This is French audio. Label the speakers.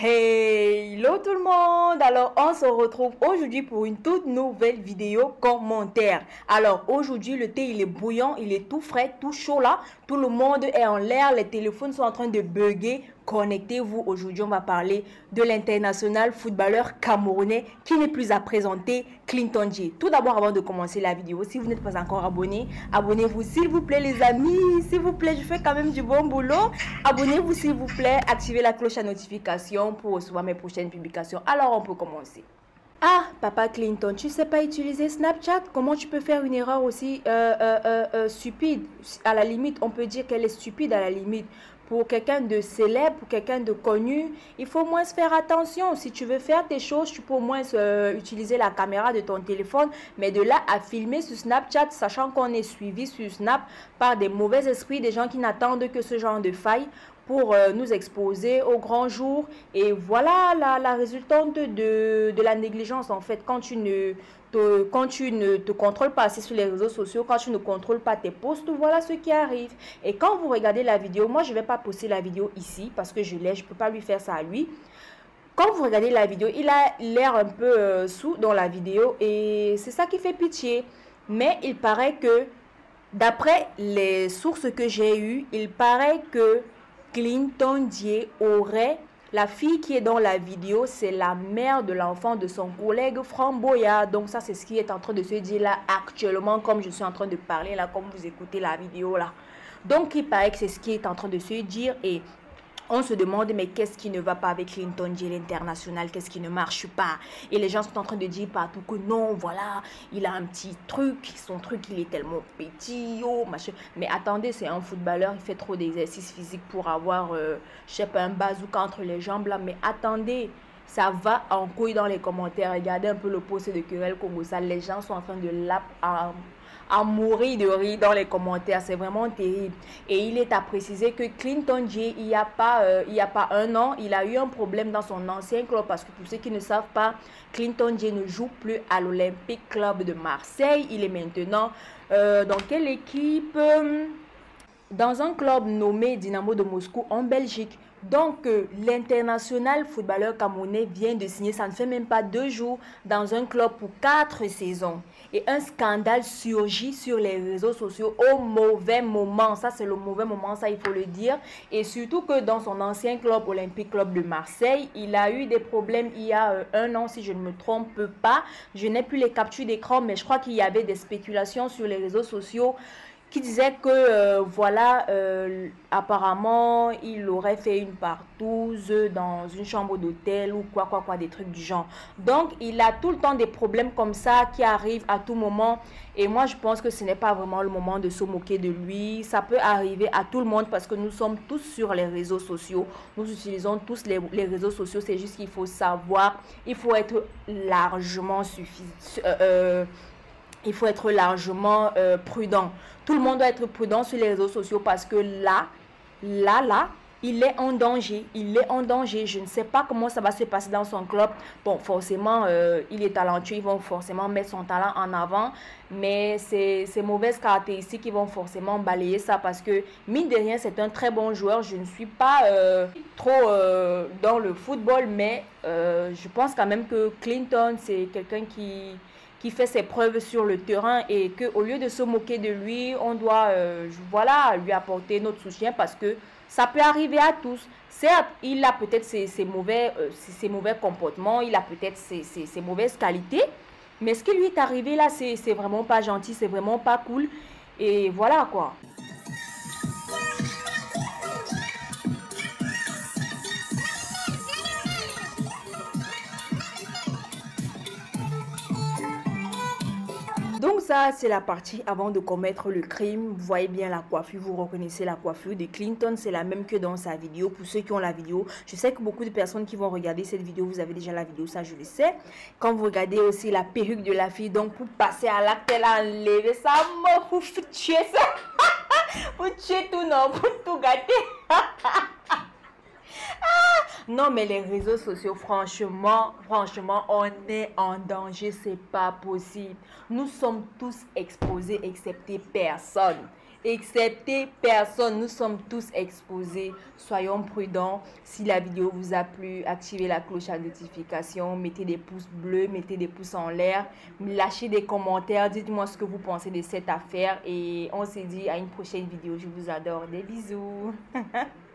Speaker 1: Hey. Hello tout le monde Alors on se retrouve aujourd'hui pour une toute nouvelle vidéo commentaire. Alors aujourd'hui le thé il est bouillant, il est tout frais, tout chaud là. Tout le monde est en l'air, les téléphones sont en train de bugger. Connectez-vous, aujourd'hui on va parler de l'international footballeur camerounais qui n'est plus à présenter, Clinton J. Tout d'abord avant de commencer la vidéo, si vous n'êtes pas encore abonné, abonnez-vous s'il vous plaît les amis, s'il vous plaît, je fais quand même du bon boulot. Abonnez-vous s'il vous plaît, activez la cloche à notification pour recevoir mes prochaines publications. Alors on peut commencer. Ah, papa Clinton, tu sais pas utiliser Snapchat? Comment tu peux faire une erreur aussi euh, euh, euh, stupide? À la limite, on peut dire qu'elle est stupide à la limite. Pour quelqu'un de célèbre, pour quelqu'un de connu, il faut moins se faire attention. Si tu veux faire tes choses, tu peux au moins utiliser la caméra de ton téléphone. Mais de là à filmer sur Snapchat, sachant qu'on est suivi sur Snap par des mauvais esprits, des gens qui n'attendent que ce genre de faille, pour euh, nous exposer au grand jour. Et voilà la, résultante de, de, la négligence, en fait, quand tu ne te, quand tu ne te contrôles pas sur les réseaux sociaux, quand tu ne contrôles pas tes posts, voilà ce qui arrive. Et quand vous regardez la vidéo, moi, je vais pas poster la vidéo ici parce que je l'ai, je peux pas lui faire ça à lui. Quand vous regardez la vidéo, il a l'air un peu euh, sous dans la vidéo et c'est ça qui fait pitié. Mais il paraît que, d'après les sources que j'ai eues, il paraît que Clinton Die aurait la fille qui est dans la vidéo, c'est la mère de l'enfant de son collègue Framboya. Donc ça, c'est ce qui est en train de se dire là actuellement, comme je suis en train de parler là, comme vous écoutez la vidéo là. Donc il paraît que c'est ce qui est en train de se dire et on se demande mais qu'est-ce qui ne va pas avec Clinton J l'international, qu'est-ce qui ne marche pas? Et les gens sont en train de dire partout que non, voilà, il a un petit truc, son truc il est tellement petit, oh machin. Mais attendez, c'est un footballeur, il fait trop d'exercices physiques pour avoir, euh, je sais pas, un bazooka entre les jambes là. Mais attendez, ça va en couille dans les commentaires. Regardez un peu le post de Querelle ça Les gens sont en train de lap à mourir de rire dans les commentaires. C'est vraiment terrible. Et il est à préciser que Clinton J, il n'y a, pas, euh, a pas un an, il a eu un problème dans son ancien club. Parce que pour ceux qui ne savent pas, Clinton J ne joue plus à l'Olympique Club de Marseille. Il est maintenant euh, dans quelle équipe? Dans un club nommé Dynamo de Moscou en Belgique. Donc, euh, l'international footballeur camerounais vient de signer, ça ne fait même pas deux jours, dans un club pour quatre saisons. Et un scandale surgit sur les réseaux sociaux au mauvais moment. Ça, c'est le mauvais moment, ça, il faut le dire. Et surtout que dans son ancien club, Olympique Club de Marseille, il a eu des problèmes il y a euh, un an, si je ne me trompe pas. Je n'ai plus les captures d'écran, mais je crois qu'il y avait des spéculations sur les réseaux sociaux qui disait que euh, voilà euh, apparemment il aurait fait une partouze dans une chambre d'hôtel ou quoi quoi quoi des trucs du genre. Donc il a tout le temps des problèmes comme ça qui arrivent à tout moment. Et moi je pense que ce n'est pas vraiment le moment de se moquer de lui. Ça peut arriver à tout le monde parce que nous sommes tous sur les réseaux sociaux. Nous utilisons tous les, réseaux sociaux. C'est juste qu'il faut savoir. Il faut être largement suffisant euh, il faut être largement euh, prudent. Tout le monde doit être prudent sur les réseaux sociaux parce que là, là, là, il est en danger. Il est en danger. Je ne sais pas comment ça va se passer dans son club. Bon, forcément, euh, il est talentueux. Ils vont forcément mettre son talent en avant. Mais ces, ces mauvaises caractéristiques, ils vont forcément balayer ça parce que, mine de rien, c'est un très bon joueur. Je ne suis pas euh, trop dans le football, mais je pense quand même que Clinton, c'est quelqu'un qui qui fait ses preuves sur le terrain et que au lieu de se moquer de lui, on doit euh, voilà, lui apporter notre soutien parce que ça peut arriver à tous. Certes, il a peut-être ses, mauvais, euh, mauvais comportements, il a peut-être ses, ses, mauvaises qualités, mais ce qui lui est arrivé là, c'est vraiment pas gentil, c'est vraiment pas cool. Et voilà quoi. C'est la partie avant de commettre le crime. Vous voyez bien la coiffure, vous reconnaissez la coiffure de Clinton. C'est la même que dans sa vidéo. Pour ceux qui ont la vidéo, je sais que beaucoup de personnes qui vont regarder cette vidéo, vous avez déjà la vidéo, ça je le sais. Quand vous regardez aussi la perruque de la fille, donc pour passer à l'acte, elle a enlevé ça, pour tuer ça. pour tuer tout, non, pour tout gâter. Non, mais les réseaux sociaux, franchement, franchement, on est en danger, c'est pas possible. Nous sommes tous exposés, excepté personne. excepté personne. Nous sommes tous exposés. Soyons prudents. Si la vidéo vous a plu, activez la cloche à notification, mettez des pouces bleus, mettez des pouces en l'air, lâchez des commentaires, dites-moi ce que vous pensez de cette affaire et on se dit à une prochaine vidéo. Je vous adore. Des bisous.